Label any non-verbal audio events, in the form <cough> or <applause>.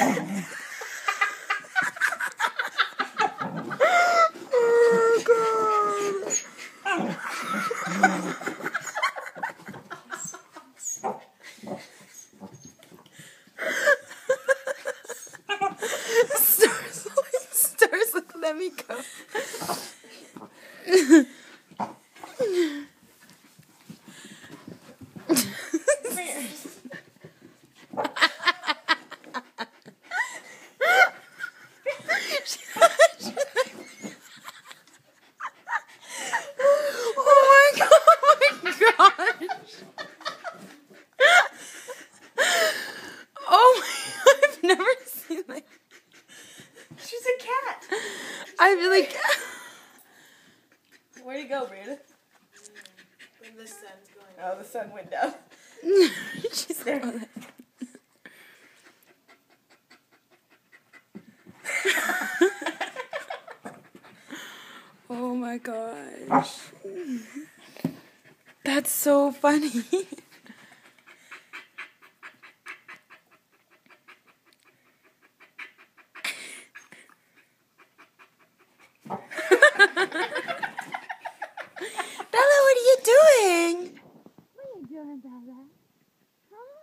oh, <laughs> stars, <laughs> stars, let me go. Oh my! <laughs> I've never seen like. <laughs> She's a cat. I really. Like, Where'd he go, Brandon? The sun's going Oh, the sun went down. <laughs> She's there. oh my gosh. That's so funny. doing, Bella? Huh?